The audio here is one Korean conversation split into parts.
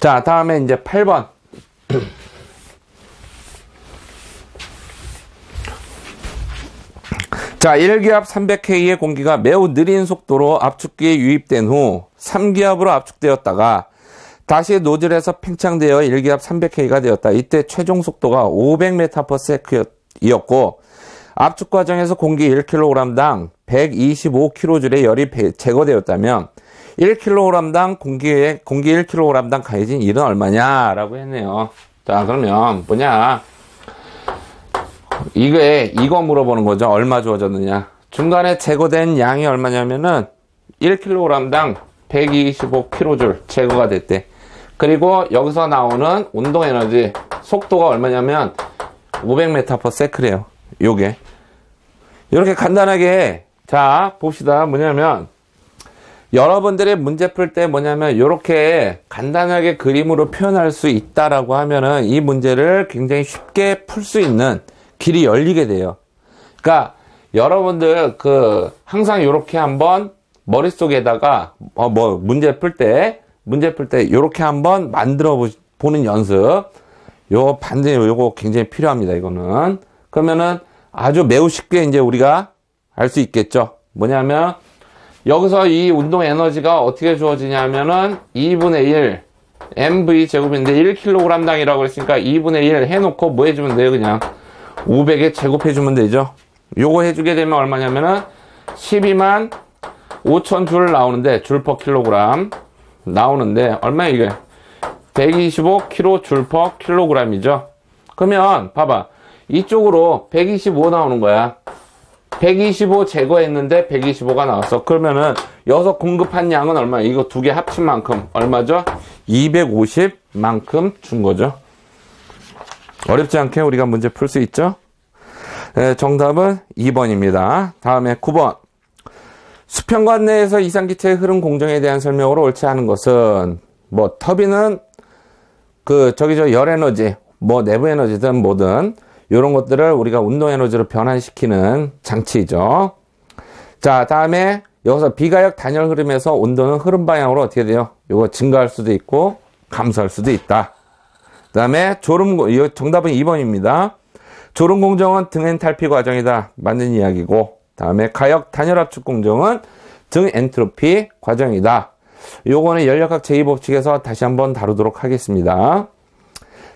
자, 다음에 이제 8번. 자, 1기압 300K의 공기가 매우 느린 속도로 압축기에 유입된 후 3기압으로 압축되었다가 다시 노즐에서 팽창되어 1기압 300K가 되었다. 이때 최종 속도가 500m/s이었고 압축 과정에서 공기 1kg당 125kJ의 열이 제거되었다면 1kg당 공기에 공기 1kg당 가해진 일은 얼마냐라고 했네요. 자, 그러면 뭐냐? 이게 이거 물어보는 거죠. 얼마 주어졌느냐? 중간에 제거된 양이 얼마냐면은 1kg당 125kJ 제거가 됐대. 그리고 여기서 나오는 운동 에너지 속도가 얼마냐면 500m/s래요. 요게 이렇게 간단하게 자 봅시다. 뭐냐면 여러분들의 문제 풀 때 뭐냐면 이렇게 간단하게 그림으로 표현할 수 있다라고 하면은 이 문제를 굉장히 쉽게 풀 수 있는 길이 열리게 돼요. 그러니까 여러분들 그 항상 이렇게 한번 머릿속에다가 어 뭐 문제 풀 때 문제 풀 때 이렇게 한번 만들어 보는 연습 요 반드시 요거 굉장히 필요합니다. 이거는 그러면은 아주 매우 쉽게 이제 우리가 알 수 있겠죠. 뭐냐면 여기서 이 운동 에너지가 어떻게 주어지냐면은 2분의 1 mv 제곱인데 1kg당이라고 했으니까 2분의 1 해놓고 뭐 해주면 돼요 그냥 500에 제곱해주면 되죠. 요거 해주게 되면 얼마냐면은 12만 5천 줄 나오는데 줄 퍼 킬로그램 나오는데 얼마 이게 125kg 줄퍼 킬로그램이죠. 그러면 봐봐 이쪽으로 125 나오는 거야. 125 제거했는데 125가 나왔어. 그러면은 여기서 공급한 양은 얼마? 이거 두 개 합친 만큼 얼마죠? 250만큼 준 거죠. 어렵지 않게 우리가 문제 풀 수 있죠? 네, 정답은 2번입니다. 다음에 9번. 수평관 내에서 이상기체의 흐름 공정에 대한 설명으로 옳지 않은 것은 뭐 터빈은 그 저기 저 열 에너지 뭐 내부 에너지든 뭐든 이런 것들을 우리가 운동 에너지로 변환시키는 장치죠. 자, 다음에 여기서 비가역 단열 흐름에서 온도는 흐름 방향으로 어떻게 돼요? 이거 증가할 수도 있고 감소할 수도 있다. 그 다음에 졸음, 정답은 2번입니다. 졸음 공정은 등 엔탈피 과정이다. 맞는 이야기고. 다음에 가역 단열 압축 공정은 등 엔트로피 과정이다. 요거는 연력학 제2법칙에서 다시 한번 다루도록 하겠습니다.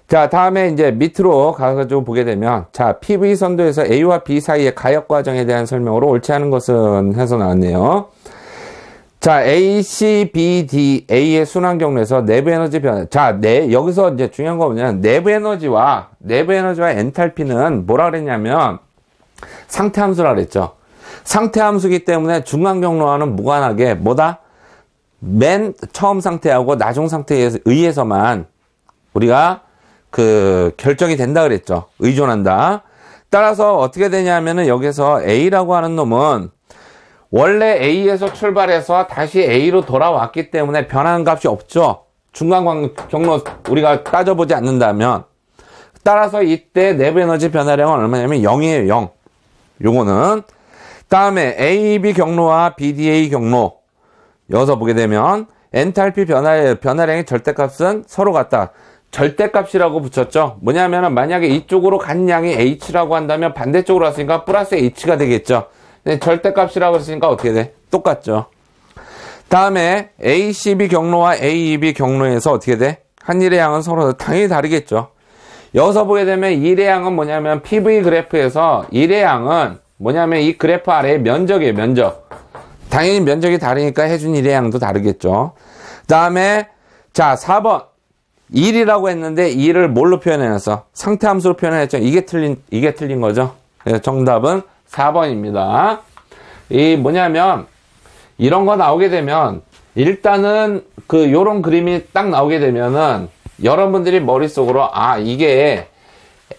자, 다음에 이제 밑으로 가가지고 보게 되면, 자, PV 선도에서 A와 B 사이의 가역 과정에 대한 설명으로 옳지 않은 것은 해서 나왔네요. 자, A, C, B, D, A의 순환 경로에서 내부 에너지 변화. 자, 내, 여기서 이제 중요한 거 뭐냐면, 내부 에너지와, 내부 에너지와 엔탈피는 뭐라 그랬냐면, 상태 함수라 그랬죠. 상태 함수기 때문에 중간 경로와는 무관하게, 뭐다? 맨 처음 상태하고 나중 상태에 의해서만 우리가 그 결정이 된다 그랬죠. 의존한다. 따라서 어떻게 되냐면은 여기서 A라고 하는 놈은 원래 A에서 출발해서 다시 A로 돌아왔기 때문에 변하는 값이 없죠. 중간 경로 우리가 따져보지 않는다면 따라서 이때 내부 에너지 변화량은 얼마냐면 0이에요. 0. 요거는 다음에 AB 경로와 BDA 경로 여기서 보게 되면 엔탈피 변화, 변화량의 절대값은 서로 같다. 절대값이라고 붙였죠. 뭐냐면은 만약에 이쪽으로 간 양이 h라고 한다면 반대쪽으로 왔으니까 플러스 h가 되겠죠. 근데 절대값이라고 했으니까 어떻게 돼? 똑같죠. 다음에 ACB 경로와 AEB 경로에서 어떻게 돼? 한 일의 양은 서로 당연히 다르겠죠. 여기서 보게 되면 일의 양은 뭐냐면 PV 그래프에서 일의 양은 뭐냐면 이 그래프 아래의 면적이에요, 면적. 당연히 면적이 다르니까 해준 일의 양도 다르겠죠. 다음에 자, 4번. 1이라고 했는데 2를 뭘로 표현해놨어? 상태 함수로 표현했죠. 이게 틀린 이게 틀린 거죠. 정답은 4번입니다. 이 뭐냐면 이런 거 나오게 되면 일단은 그 요런 그림이 딱 나오게 되면은 여러분들이 머릿속으로 아 이게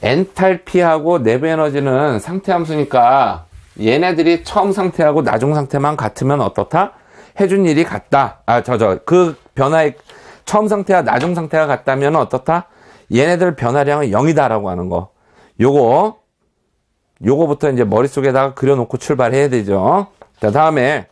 엔탈피하고 내부 에너지는 상태 함수니까 얘네들이 처음 상태하고 나중 상태만 같으면 어떻다? 해준 일이 같다. 아, 저, 저, 그 변화의 처음 상태와 나중 상태가 같다면 어떻다? 얘네들 변화량은 0이다라고 하는 거. 요거, 요거부터 이제 머릿속에다가 그려놓고 출발해야 되죠. 자, 다음에